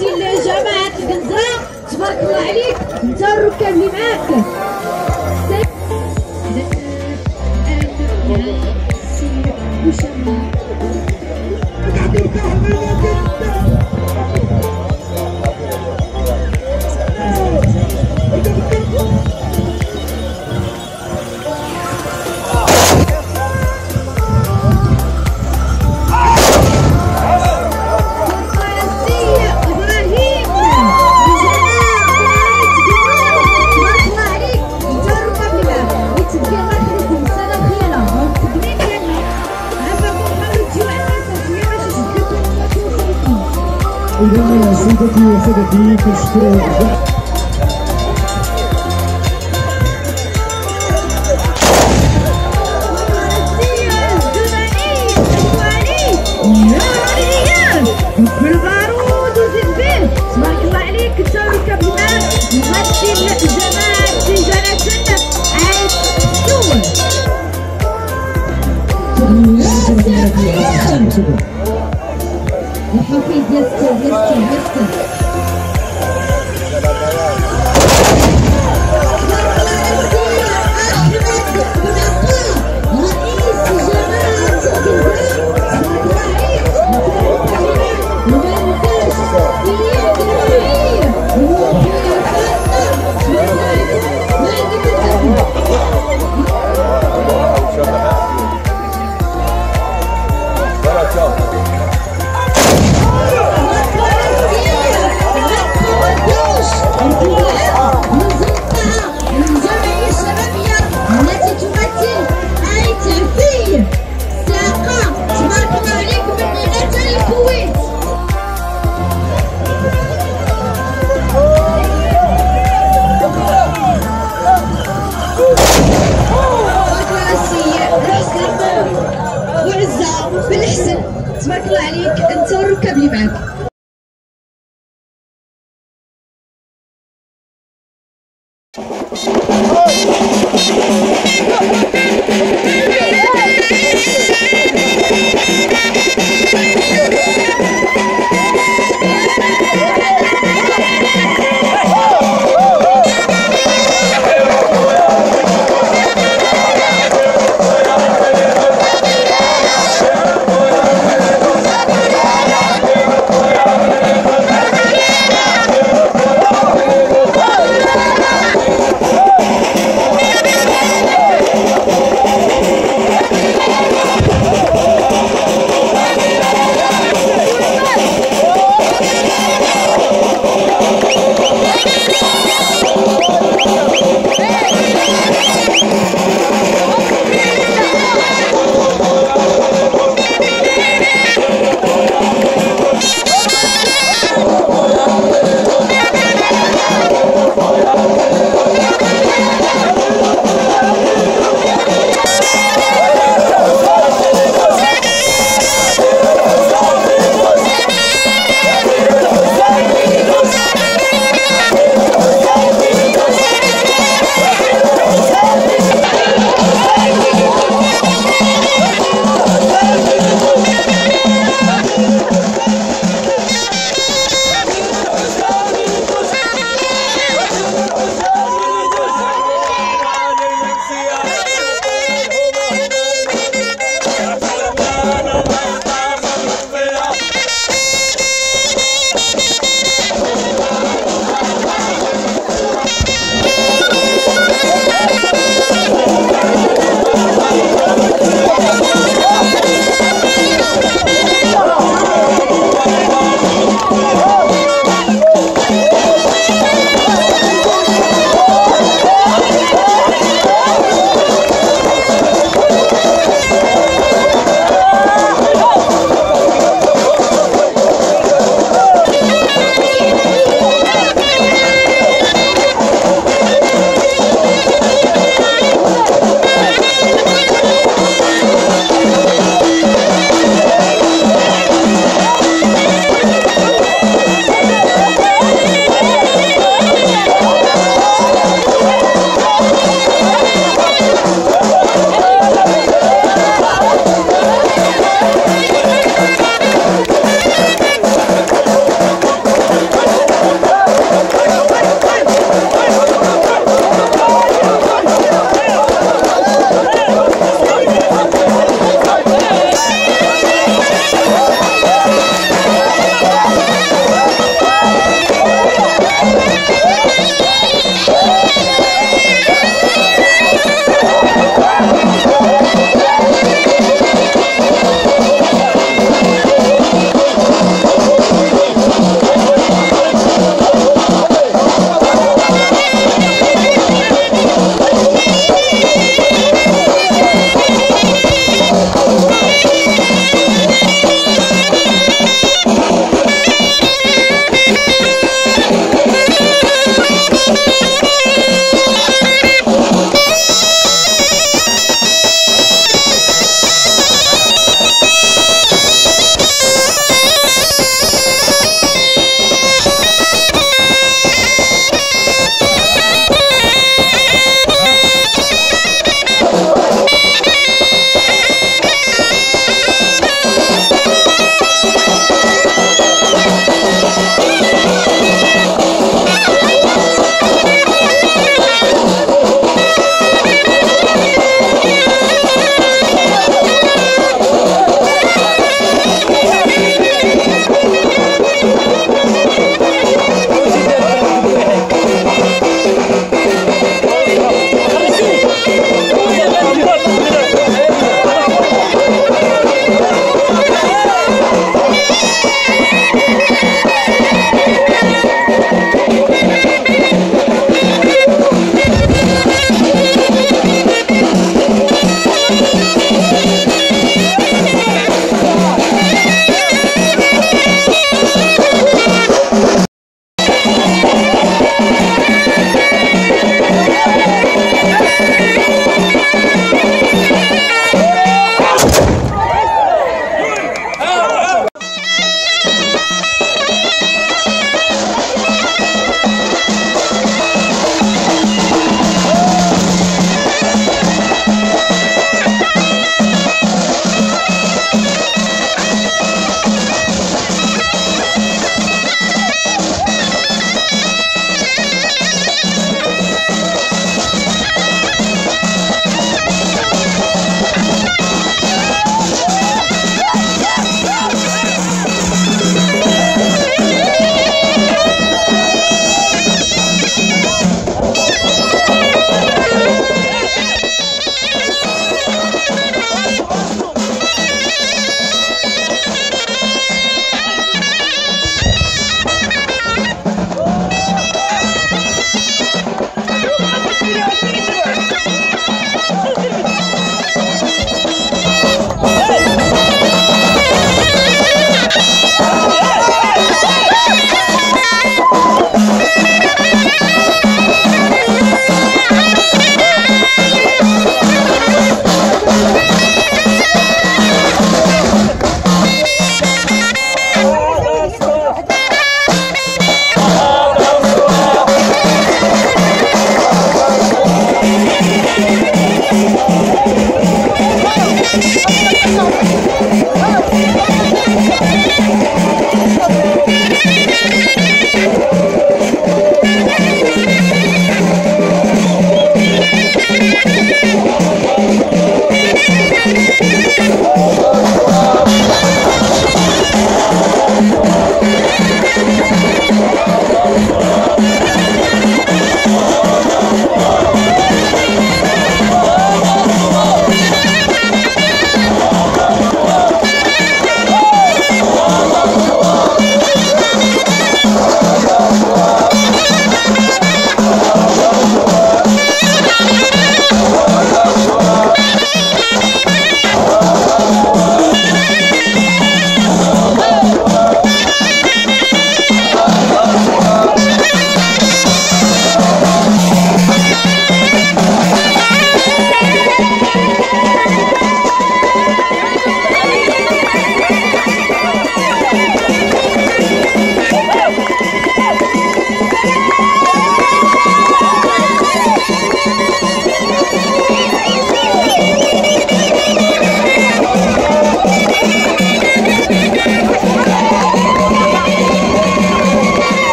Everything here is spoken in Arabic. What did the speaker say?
جماعة الجنزره تبارك الله عليك. انت الركاب اللي معاك. Aqui a Santa Tia, que